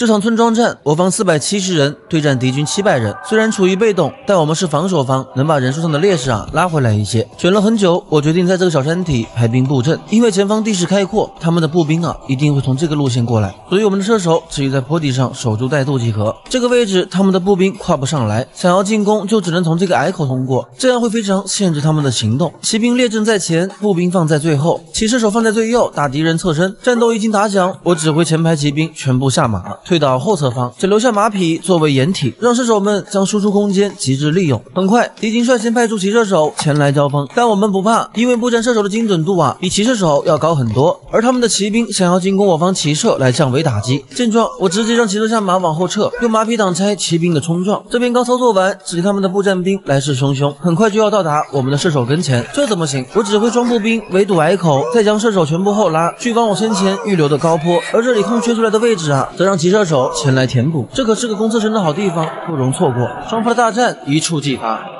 这场村庄战，我方四百七十人对战敌军七百人，虽然处于被动，但我们是防守方，能把人数上的劣势啊拉回来一些。选了很久，我决定在这个小山体排兵布阵，因为前方地势开阔，他们的步兵啊一定会从这个路线过来，所以我们的射手只需在坡底上守株待兔即可。这个位置他们的步兵跨不上来，想要进攻就只能从这个隘口通过，这样会非常限制他们的行动。骑兵列阵在前，步兵放在最后，骑射手放在最右，打敌人侧身。战斗一经打响，我指挥前排骑兵全部下马。退到后侧方，只留下马匹作为掩体，让射手们将输出空间极致利用。很快，敌军率先派出骑射手前来交锋，但我们不怕，因为步战射手的精准度啊，比骑射手要高很多。而他们的骑兵想要进攻我方骑射来降维打击。见状，我直接让骑射下马往后撤，用马匹挡拆骑兵的冲撞。这边刚操作完，只见他们的步战兵来势汹汹，很快就要到达我们的射手跟前。这怎么行？我指挥双步兵围堵隘口，再将射手全部后拉，去往我先前预留的高坡。而这里空缺出来的位置啊，则让骑射。射手前来填补，这可是个攻侧身的好地方，不容错过。双方的大战一触即发。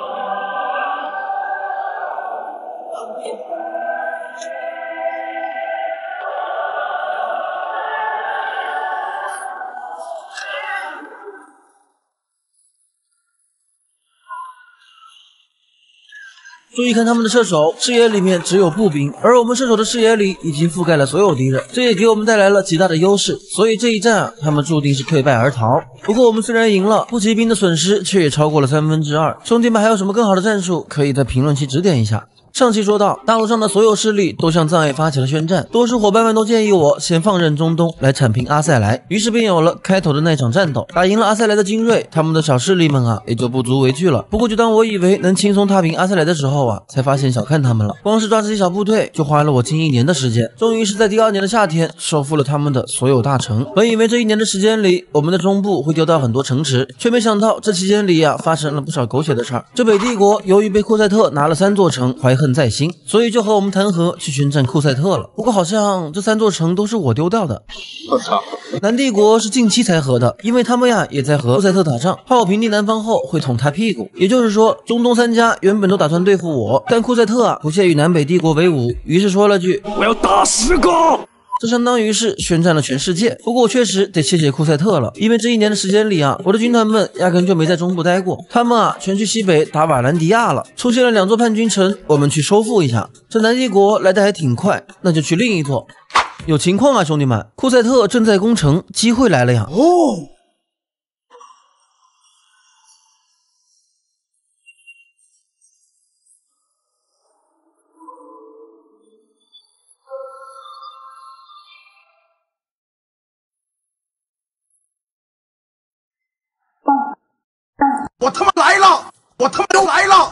注意看他们的射手，视野里面只有步兵，而我们射手的视野里已经覆盖了所有敌人，这也给我们带来了极大的优势。所以这一战，他们注定是溃败而逃。不过我们虽然赢了，步骑兵的损失却也超过了三分之二。兄弟们还有什么更好的战术，可以在评论区指点一下。上期说到，大陆上的所有势力都向藏爱发起了宣战，多数伙伴们都建议我先放任中东来铲平阿塞莱，于是便有了开头的那场战斗。打赢了阿塞莱的精锐，他们的小势力们啊也就不足为惧了。不过就当我以为能轻松踏平阿塞莱的时候啊，才发现小看他们了。光是抓这些小部队，就花了我近一年的时间，终于是在第二年的夏天收复了他们的所有大城。本以为这一年的时间里，我们的中部会丢掉很多城池，却没想到这期间里呀发生了不少狗血的事儿。这北帝国由于被库赛特拿了三座城，淮河恨在心，所以。就和我们谈和去宣战库赛特了。不过好像这三座城都是我丢掉的。我操！南帝国是近期才和的，因为他们呀也在和库赛特打仗，怕我平定南方后会捅他屁股。也就是说，中东三家原本都打算对付我，但库赛特啊不屑与南北帝国为伍，于是说了句：“我要打十个。”这相当于是宣战了全世界。不过我确实得谢谢库赛特了，因为这一年的时间里啊，我的军团们压根就没在中部待过，他们啊全去西北打瓦兰迪亚了。出现了两座叛军城，我们去收复一下。这南帝国来的还挺快，那就去另一座。有情况啊，兄弟们，库赛特正在攻城，机会来了呀！哦。我他妈来了！我他妈都来了！